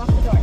off the door.